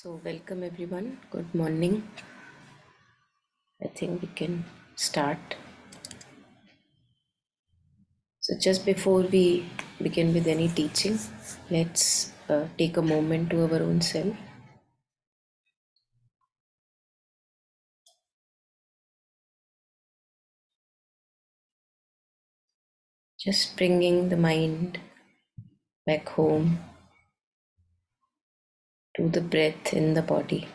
So, welcome everyone. Good morning. I think we can start. So, just before we begin with any teaching, let's uh, take a moment to our own self. Just bringing the mind back home to the breath in the body.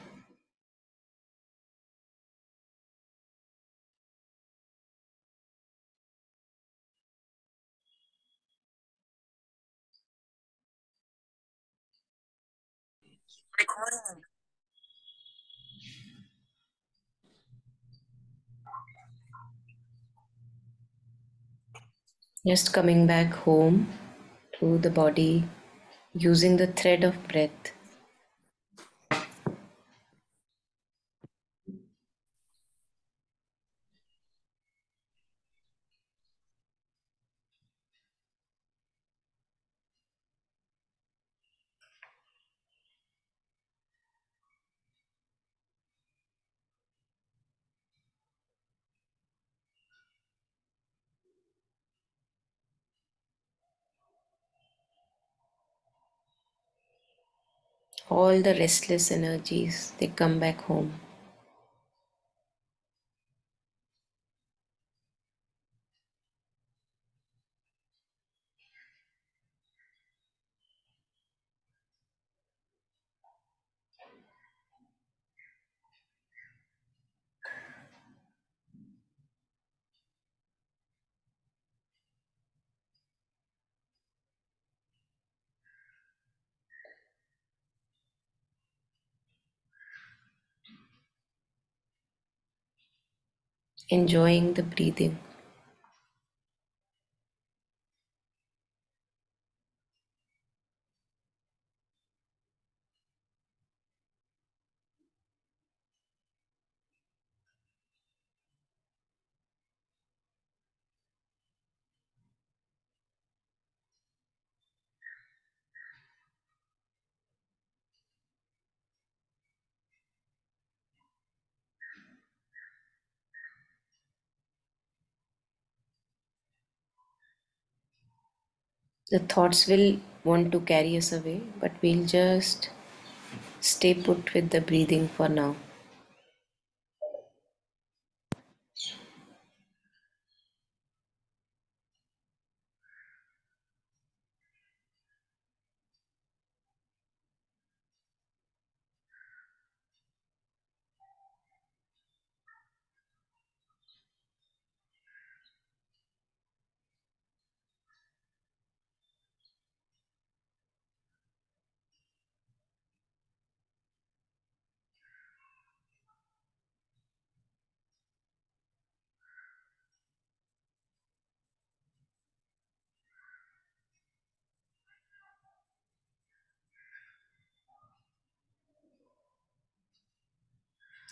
Just coming back home to the body using the thread of breath. All the restless energies, they come back home. Enjoying the breathing. The thoughts will want to carry us away, but we'll just stay put with the breathing for now.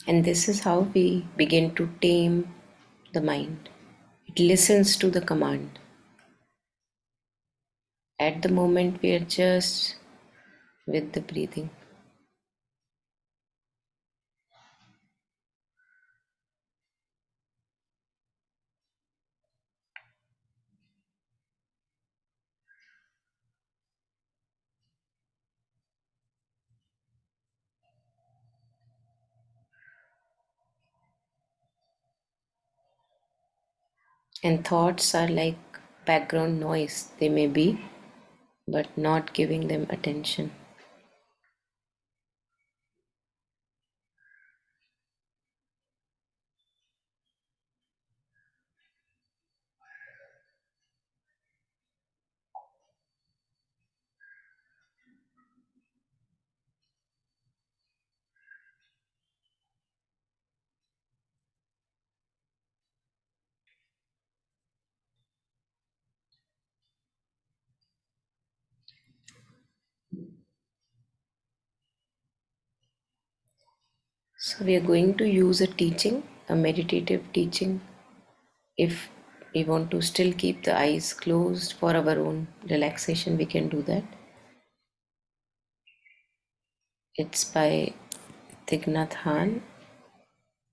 And this is how we begin to tame the mind. It listens to the command. At the moment, we are just with the breathing. And thoughts are like background noise, they may be, but not giving them attention. So, we are going to use a teaching, a meditative teaching. If we want to still keep the eyes closed for our own relaxation, we can do that. It's by Thich Nhat Hanh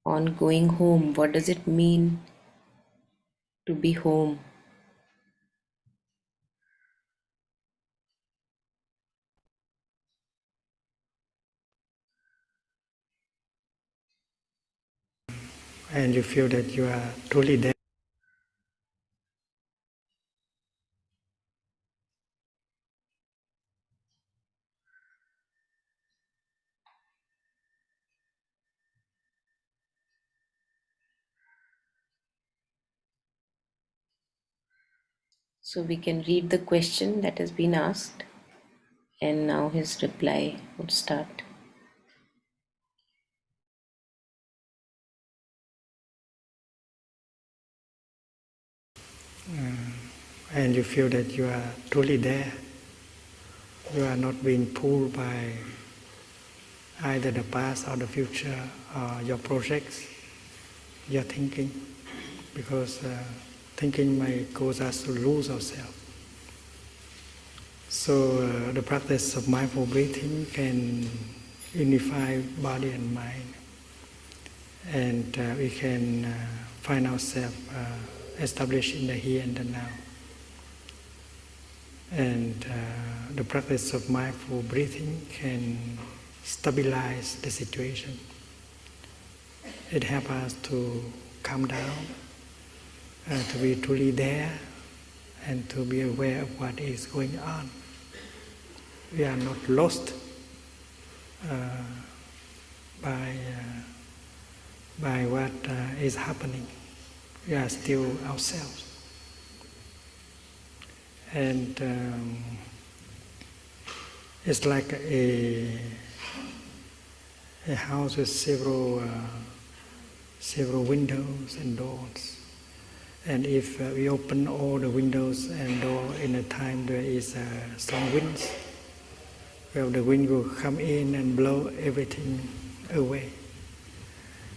on going home. What does it mean to be home? And you feel that you are truly there. So we can read the question that has been asked, and now his reply would start. And you feel that you are truly there. You are not being pulled by either the past or the future or your projects, your thinking, because uh, thinking may cause us to lose ourselves. So uh, the practice of mindful breathing can unify body and mind, and uh, we can uh, find ourselves uh, established in the here and the now. And uh, the practice of mindful breathing can stabilize the situation. It helps us to calm down, uh, to be truly there, and to be aware of what is going on. We are not lost uh, by, uh, by what uh, is happening. We are still ourselves and um, it's like a, a house with several uh, several windows and doors. And if uh, we open all the windows and door in a time there is uh, strong winds, well, the wind will come in and blow everything away.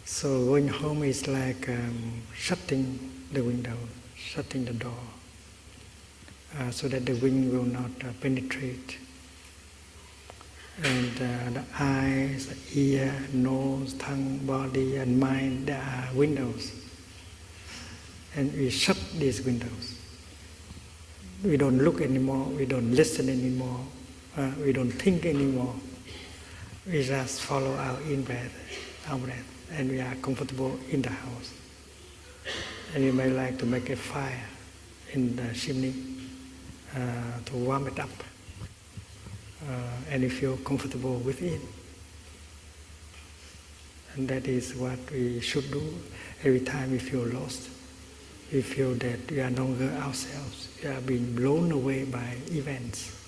So going home is like um, shutting the window, shutting the door uh, so that the wind will not uh, penetrate. And uh, the eyes, the ear, nose, tongue, body, and mind, are windows. And we shut these windows. We don't look anymore, we don't listen anymore, uh, we don't think anymore. We just follow our in breath, out breath, and we are comfortable in the house. And you may like to make a fire in the chimney uh, to warm it up uh, and you feel comfortable with it. And that is what we should do every time we feel lost. We feel that we are no longer ourselves. We are being blown away by events.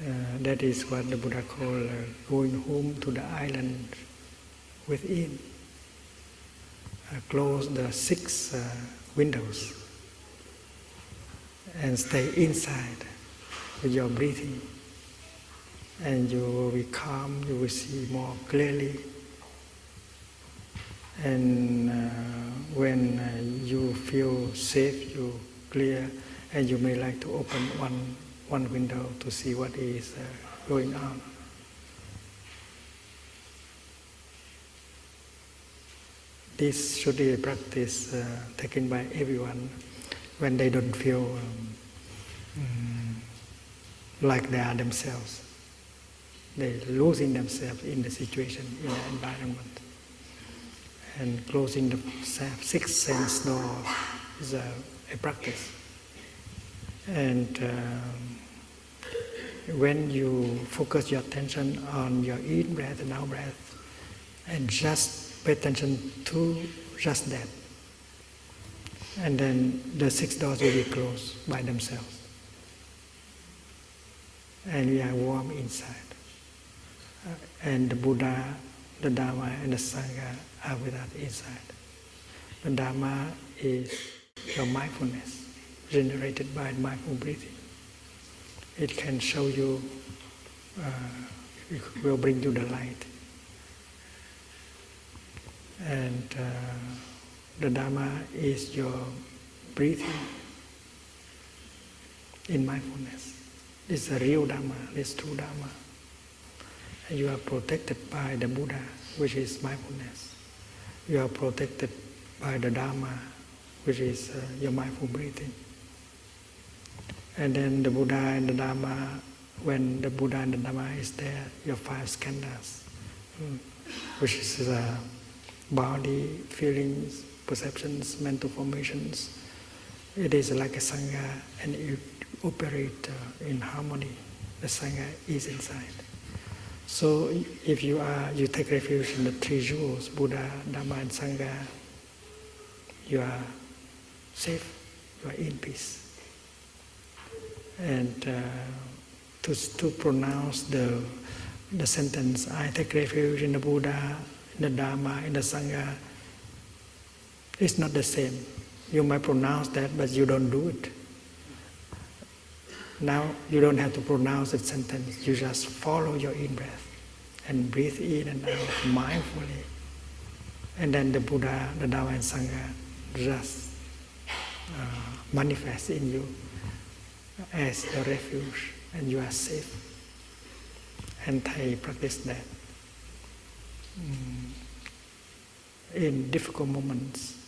Uh, that is what the Buddha called uh, going home to the island within. Uh, close the six uh, windows and stay inside with your breathing. And you will be calm, you will see more clearly. And uh, when uh, you feel safe, you clear, and you may like to open one, one window to see what is uh, going on. This should be a practice uh, taken by everyone when they don't feel um, like they are themselves. They losing themselves in the situation, in the environment. And closing the sixth sense door is a, a practice. And um, when you focus your attention on your in breath and out breath, and just pay attention to just that, and then the six doors will be closed by themselves. And we are warm inside. Uh, and the Buddha, the Dharma, and the Sangha are with us inside. The Dharma is your mindfulness generated by mindful breathing. It can show you, uh, it will bring you the light. And uh, the Dharma is your breathing in mindfulness. This is a real Dharma, this true Dharma. And You are protected by the Buddha, which is mindfulness. You are protected by the Dharma, which is uh, your mindful breathing. And then the Buddha and the Dharma, when the Buddha and the Dharma is there, your five skandhas, mm, which is uh, body, feelings, perceptions, mental formations. It is like a Sangha and you operate uh, in harmony. The Sangha is inside. So if you are, you take refuge in the three jewels, Buddha, Dhamma and Sangha, you are safe, you are in peace. And uh, to, to pronounce the, the sentence, I take refuge in the Buddha, in the Dharma, in the Sangha, it's not the same. You might pronounce that, but you don't do it. Now you don't have to pronounce the sentence, you just follow your in breath and breathe in and out mindfully. And then the Buddha, the Dharma and Sangha just uh, manifest in you as a refuge and you are safe. And Thay practice that. Mm. In difficult moments,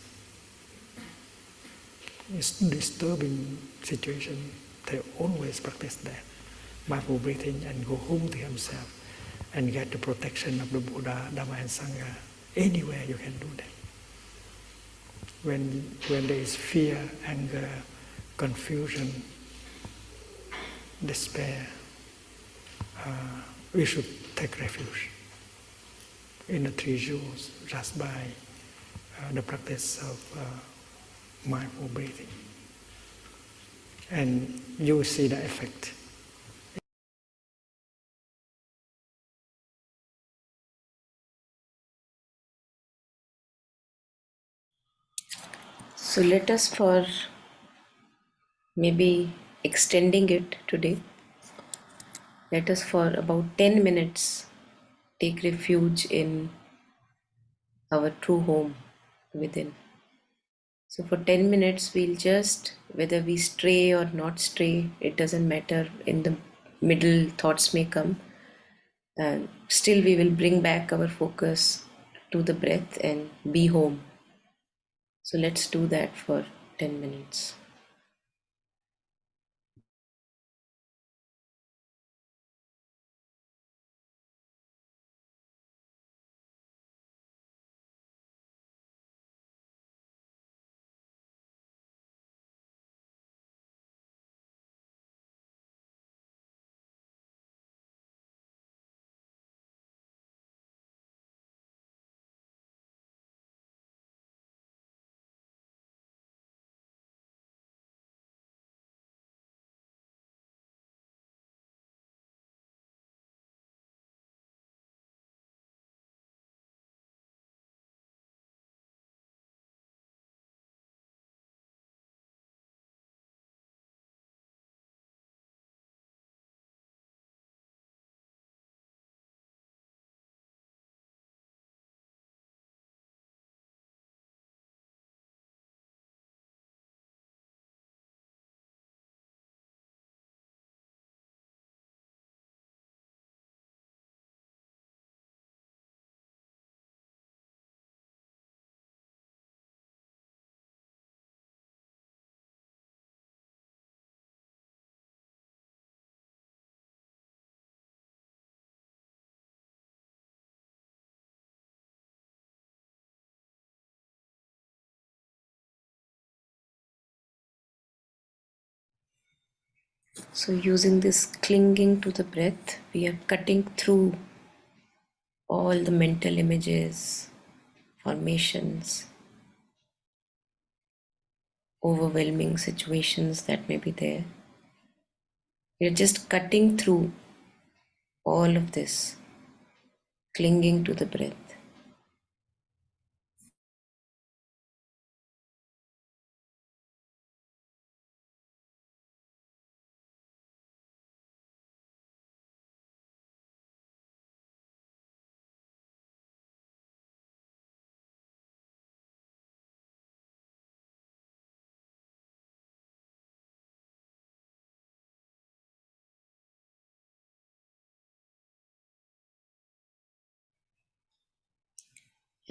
it's disturbing situation, they always practice that. Mindful breathing and go home to himself and get the protection of the Buddha, Dhamma and Sangha. Anywhere you can do that. When, when there is fear, anger, confusion, despair, uh, we should take refuge in the three jewels just by uh, the practice of uh, mindful breathing. And you see the effect. So let us for maybe extending it today. Let us for about 10 minutes take refuge in our true home within. So for 10 minutes, we'll just, whether we stray or not stray, it doesn't matter. In the middle, thoughts may come. And still, we will bring back our focus to the breath and be home. So let's do that for 10 minutes. So, using this clinging to the breath, we are cutting through all the mental images, formations, overwhelming situations that may be there. We are just cutting through all of this, clinging to the breath.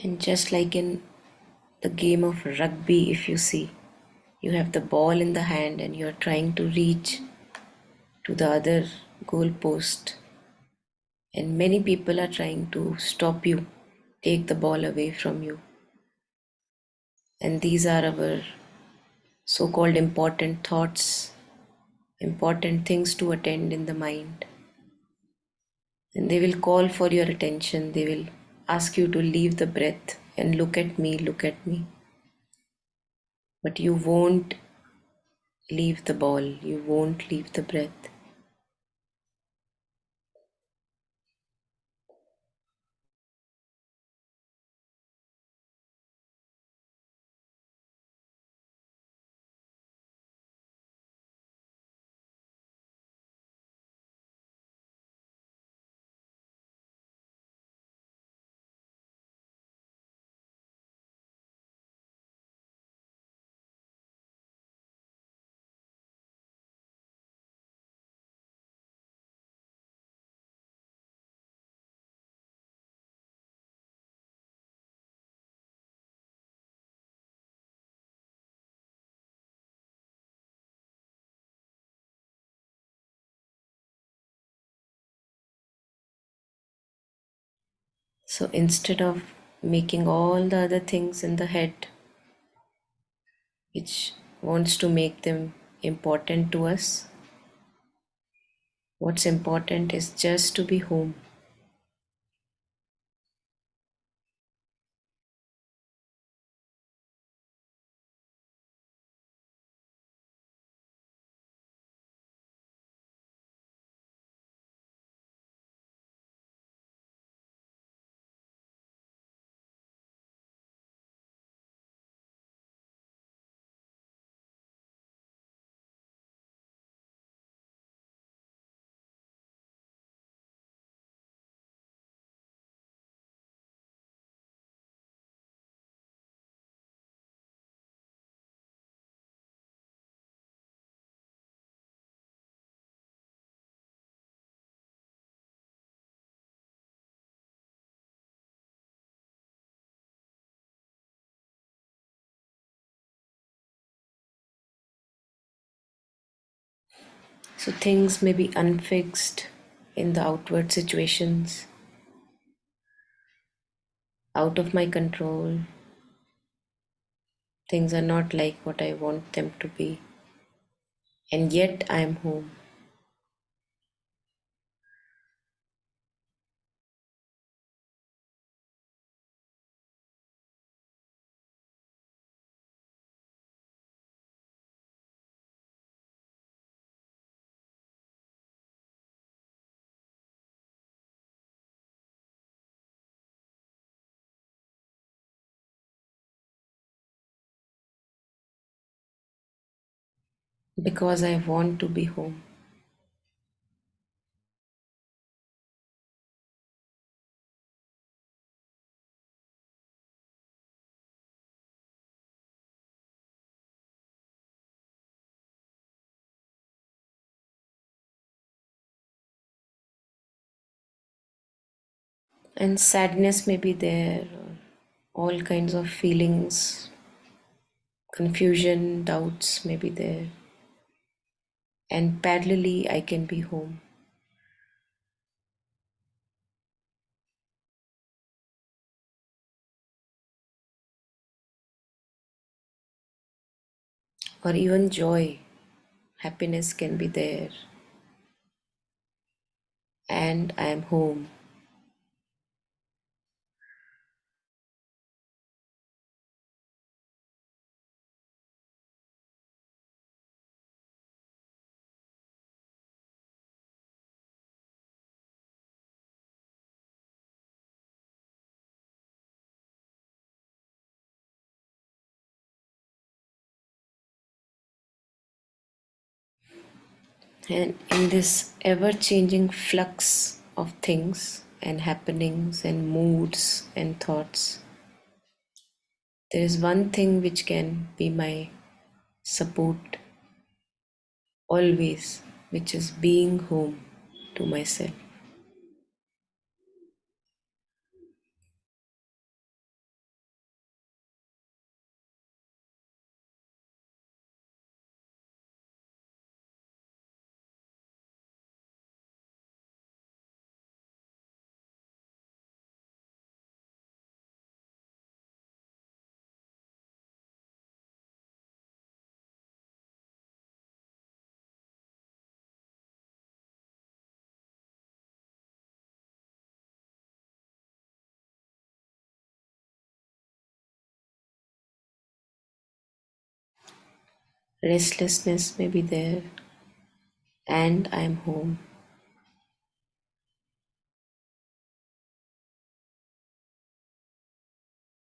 And just like in the game of rugby, if you see, you have the ball in the hand and you're trying to reach to the other goal post. And many people are trying to stop you, take the ball away from you. And these are our so called important thoughts, important things to attend in the mind. And they will call for your attention, they will ask you to leave the breath and look at me, look at me. But you won't leave the ball, you won't leave the breath. So instead of making all the other things in the head, which wants to make them important to us, what's important is just to be home. So things may be unfixed in the outward situations, out of my control. Things are not like what I want them to be. And yet I am home. Because I want to be home. And sadness may be there, all kinds of feelings, confusion, doubts may be there. And parallelly, I can be home. Or even joy, happiness can be there. And I am home. And in this ever changing flux of things and happenings and moods and thoughts, there is one thing which can be my support always, which is being home to myself. Restlessness may be there, and I'm home.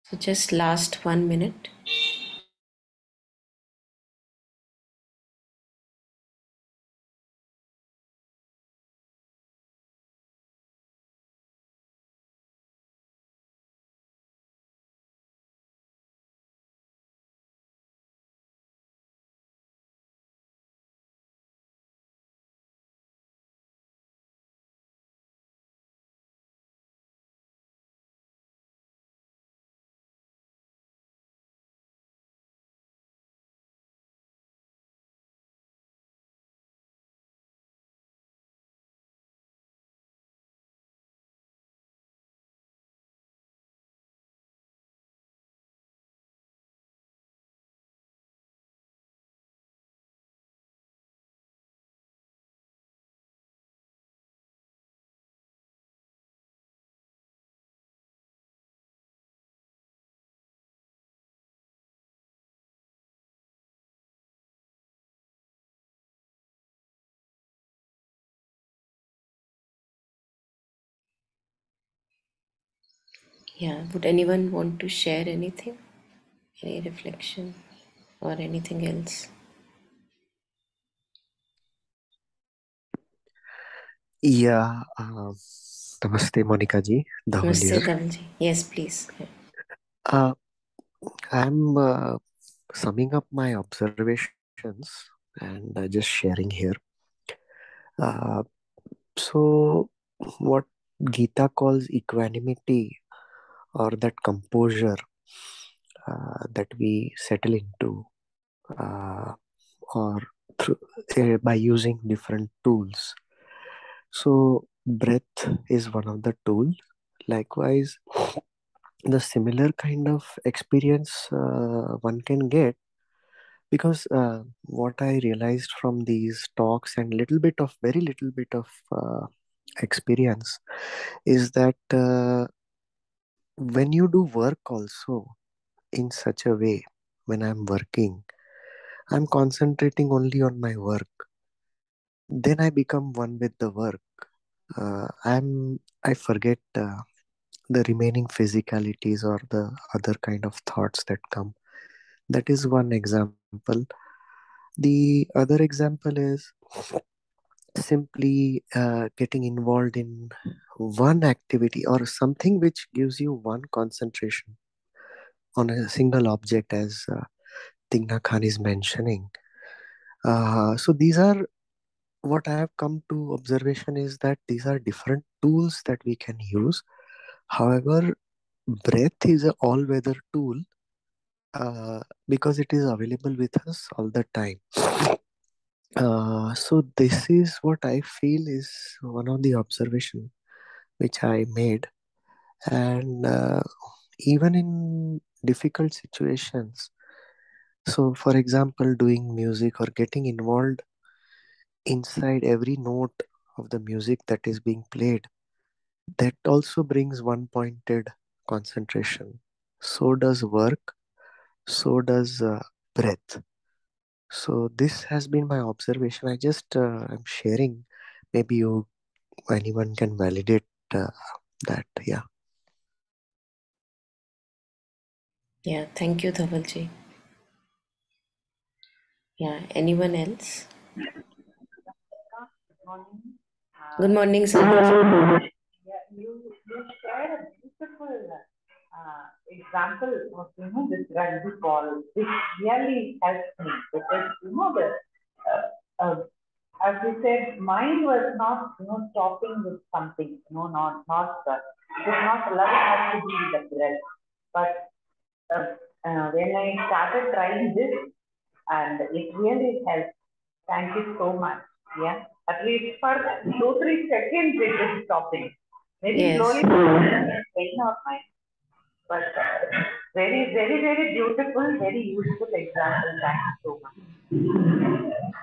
So just last one minute. Yeah, would anyone want to share anything? Any reflection or anything else? Yeah, uh, Namaste, Monica ji. Namaste. Dhavalji. Yes, please. Uh, I'm uh, summing up my observations and uh, just sharing here. Uh, so, what Gita calls equanimity or that composure uh, that we settle into uh, or through, uh, by using different tools. So, breath is one of the tools. Likewise, the similar kind of experience uh, one can get because uh, what i realized from these talks and little bit of very little bit of uh, experience is that when you do work also in such a way when i'm working i'm concentrating only on my work. Then i become one with the work. Uh, i'm i forget uh, the remaining physicalities or the other kind of thoughts that come. That is one example. The other example is simply uh, getting involved in one activity or something which gives you one concentration on a single object as uh, Thich Nhat Hanh is mentioning. Uh, so these are what I have come to observation is that these are different tools that we can use. However, breath is an all-weather tool uh, because it is available with us all the time. Uh, so this is what I feel is one of the observation which I made, and uh, even in difficult situations. So, for example, doing music or getting involved inside every note of the music that is being played, that also brings one pointed concentration. So does work. So does uh, breath. So this has been my observation. I just uh, I'm sharing. Maybe you anyone can validate uh, that. Yeah. Yeah, thank you, Dhavalji. Yeah, anyone else? Good morning, Sandra. Yeah, you, you shared a beautiful uh, example of you know this rugby ball, which really helped me because you know the uh, uh, as you said, mind was not you know stopping with something, you know, not not uh, it not allowed has to be with the breath, but uh, uh, when I started trying this, and it really helped. Thank you so much. Yeah, at least for two three seconds it is stopping. Maybe Yes. slowly train our mind. But uh, very, very, very beautiful, very useful example. Thank you so much.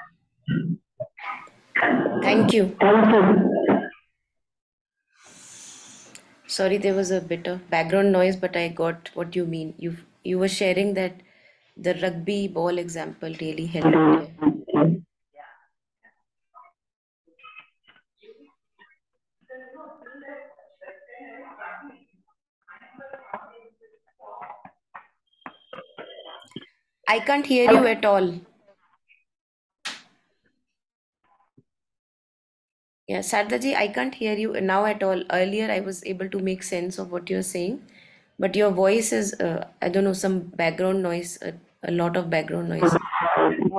Thank you. Sorry, there was a bit of background noise, but I got what you mean. You you were sharing that the rugby ball example really helped. I can't hear you at all. Yeah, Sardaji, I can't hear you now at all. Earlier, I was able to make sense of what you're saying, but your voice is, uh, I don't know, some background noise, a, a lot of background noise.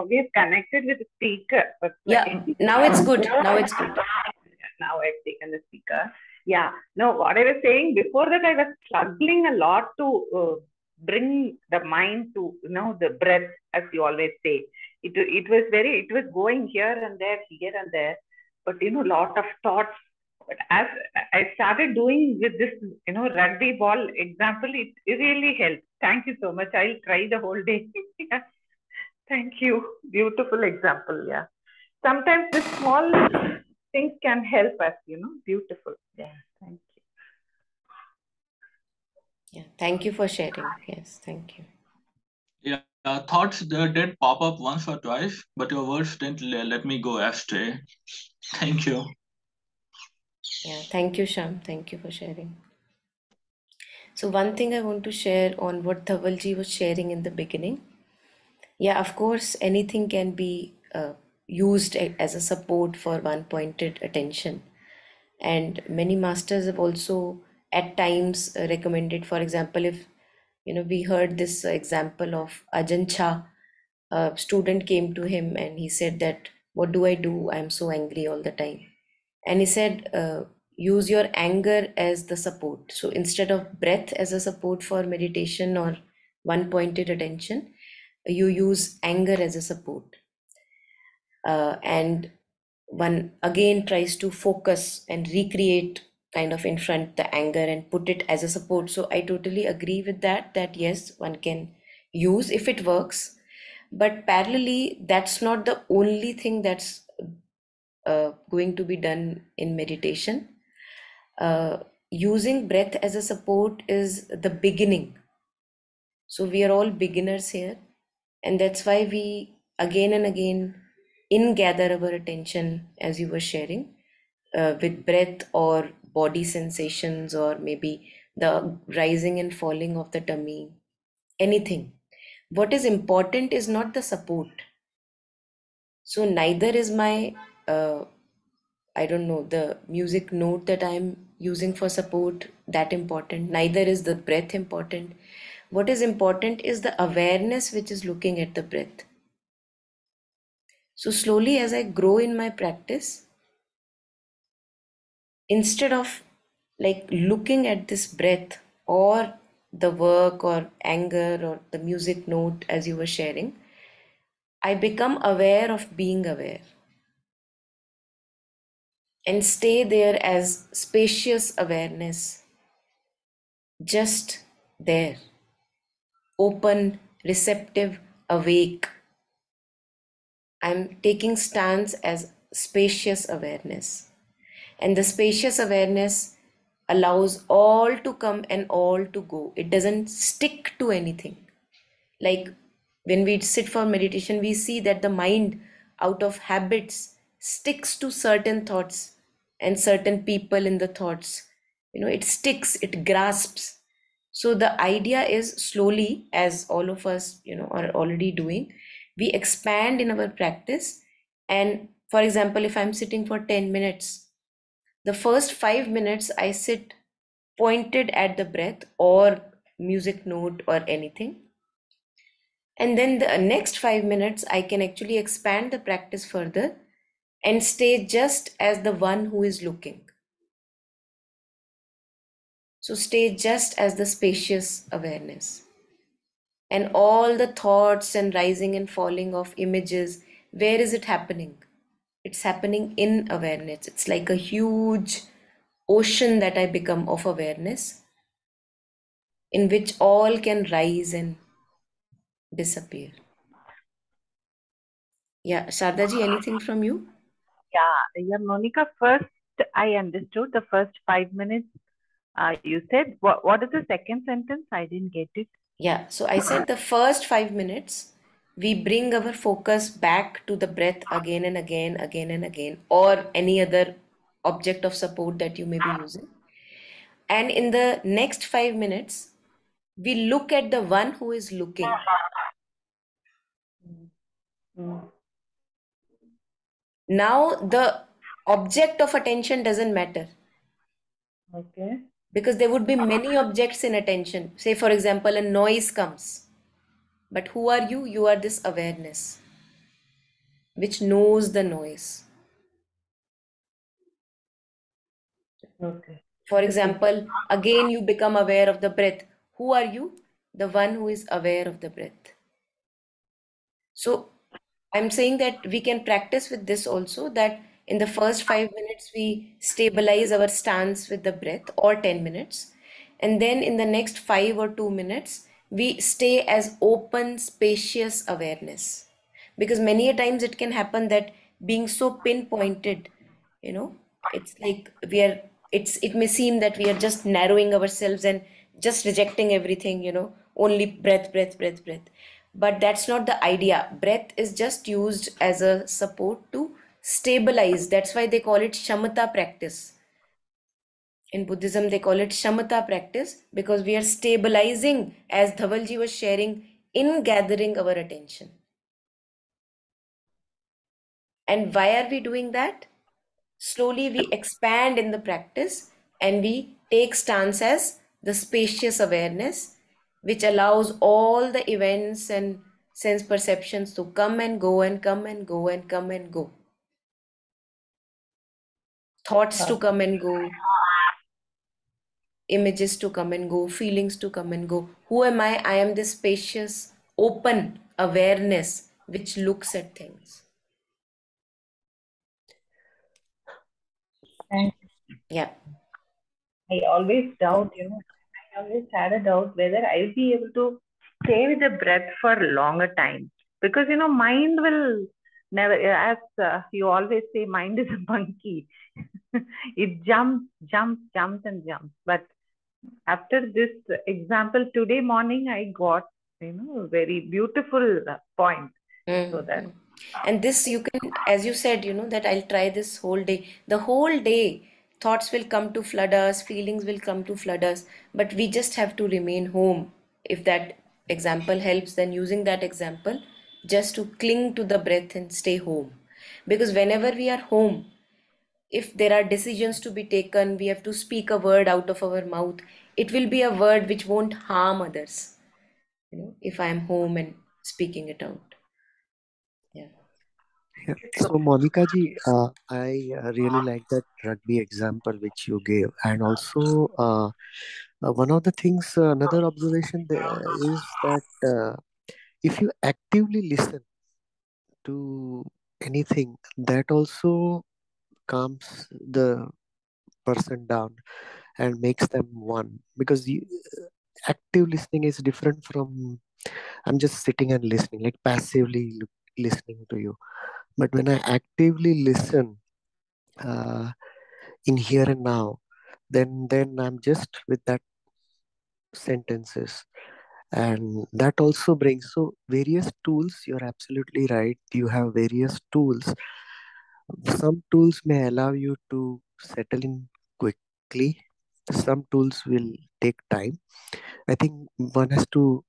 We've connected with the speaker. Yeah, now it's good. Now it's good. now I've taken the speaker. Yeah, no, what I was saying before that, I was struggling a lot to uh, bring the mind to, you know, the breath, as you always say. It, it was very, it was going here and there, here and there but you know, lot of thoughts. But as I started doing with this, you know, rugby ball example, it, it really helped. Thank you so much. I'll try the whole day. Thank you. Beautiful example. Yeah. Sometimes the small things can help us, you know. Beautiful. Yeah. Thank you. Yeah. Thank you for sharing. Yes. Thank you. Yeah, uh, thoughts uh, did pop up once or twice, but your words didn't let me go astray. Thank you. Yeah, thank you, Sham. Thank you for sharing. So one thing I want to share on what Dhavalji was sharing in the beginning. Yeah, of course, anything can be uh, used as a support for one-pointed attention. And many masters have also at times uh, recommended, for example, if you know we heard this example of Ajahn Chah, a student came to him and he said that what do i do? I'm so angry all the time. And he said uh, use your anger as the support. So instead of breath as a support for meditation or one pointed attention you use anger as a support. Uh, and one again tries to focus and recreate kind of in front the anger and put it as a support. So i totally agree with that that yes one can use if it works. But parallelly that's not the only thing that's uh, going to be done in meditation. Uh, using breath as a support is the beginning. So we are all beginners here and that's why we again and again in gather our attention as you were sharing uh, with breath or body sensations or maybe the rising and falling of the tummy anything. What is important is not the support. So neither is my uh, i don't know the music note that i'm using for support that important. Neither is the breath important. What is important is the awareness which is looking at the breath. So slowly as i grow in my practice instead of like looking at this breath or the work or anger or the music note as you were sharing, I become aware of being aware and stay there as spacious awareness, just there, open, receptive, awake. I'm taking stance as spacious awareness. And the spacious awareness allows all to come and all to go. It doesn't stick to anything. Like when we sit for meditation, we see that the mind, out of habits, sticks to certain thoughts and certain people in the thoughts. You know, it sticks, it grasps. So the idea is slowly, as all of us, you know, are already doing, we expand in our practice. And for example, if I'm sitting for 10 minutes, the first five minutes I sit pointed at the breath or music note or anything. And then the next five minutes, I can actually expand the practice further and stay just as the one who is looking. So stay just as the spacious awareness. And all the thoughts and rising and falling of images, where is it happening? It's happening in awareness. It's like a huge ocean that i become of awareness in which all can rise and disappear. Yeah Shardaji, anything from you? Yeah yeah monica first i understood the first five minutes uh, you said. What, what is the second sentence? I didn't get it. Yeah, so I said the first five minutes, we bring our focus back to the breath again and again, again and again, or any other object of support that you may be using. And in the next five minutes, we look at the one who is looking. Now, the object of attention doesn't matter Okay. because there would be many objects in attention. Say, for example, a noise comes. But who are you? You are this awareness which knows the noise. Okay. For example, again you become aware of the breath. Who are you? The one who is aware of the breath. So I'm saying that we can practice with this also that in the first five minutes we stabilize our stance with the breath or 10 minutes. And then in the next five or two minutes, we stay as open, spacious awareness. Because many a times it can happen that being so pinpointed, you know, it's like we are it's it may seem that we are just narrowing ourselves and just rejecting everything you know only breath breath breath breath. But that's not the idea. Breath is just used as a support to stabilize. That's why they call it shamata practice in buddhism they call it shamata practice because we are stabilizing as dhavalji was sharing in gathering our attention. And why are we doing that? Slowly we expand in the practice and we take stance as the spacious awareness which allows all the events and sense perceptions to come and go and come and go and come and go. Thoughts to uh, come and go images to come and go feelings to come and go who am i i am this spacious open awareness which looks at things yeah I always doubt, you know, I always had a doubt whether I'll be able to stay with the breath for a longer time. Because, you know, mind will never, as uh, you always say, mind is a monkey. it jumps, jumps, jumps, and jumps. But after this example today morning, I got, you know, a very beautiful point. So mm-hmm. that. And this you can, as you said, you know, that I'll try this whole day. The whole day, thoughts will come to flood us, feelings will come to flood us, but we just have to remain home. If that example helps, then using that example, just to cling to the breath and stay home. Because whenever we are home, if there are decisions to be taken, we have to speak a word out of our mouth. It will be a word which won't harm others, you know, if I am home and speaking it out. Yeah. So, Monica ji, uh, I uh, really like that rugby example which you gave, and also uh, uh, one of the things, uh, another observation there is that uh, if you actively listen to anything, that also calms the person down and makes them one because active listening is different from I'm just sitting and listening, like passively listening to you. But when I actively listen uh, in here and now, then then I'm just with that sentences, and that also brings so various tools. You're absolutely right. You have various tools. Some tools may allow you to settle in quickly. Some tools will take time. I think one has to,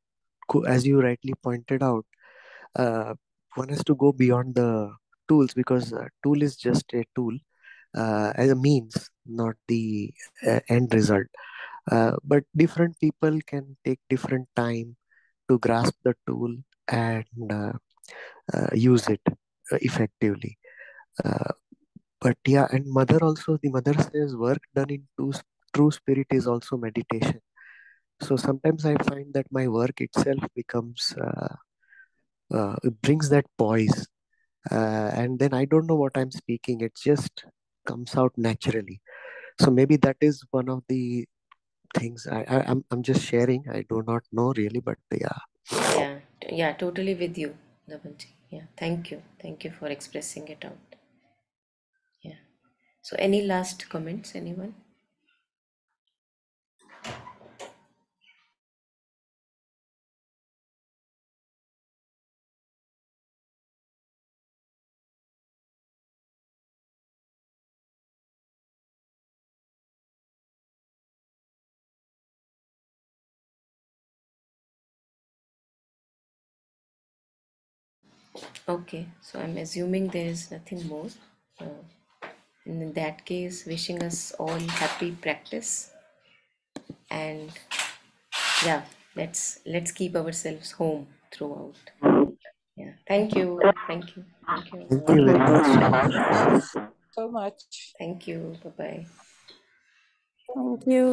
as you rightly pointed out, uh, one has to go beyond the tools because a tool is just a tool uh, as a means, not the uh, end result. Uh, but different people can take different time to grasp the tool and uh, uh, use it effectively. Uh, but yeah, and mother also, the mother says work done in true, true spirit is also meditation. So sometimes I find that my work itself becomes, uh, uh, it brings that poise. Uh, and then I don't know what I'm speaking, it just comes out naturally. So maybe that is one of the things I, I I'm, I'm just sharing. I do not know really, but yeah. Yeah, yeah, totally with you, Dhavalji. Yeah, thank you. Thank you for expressing it out. So, any last comments, anyone? Okay, so I'm assuming there is nothing more. Uh, and in that case, wishing us all happy practice. And yeah, let's let's keep ourselves home throughout. Yeah, thank you, thank you, thank you, Thank you very much. So much. thank you. Bye bye. Thank you.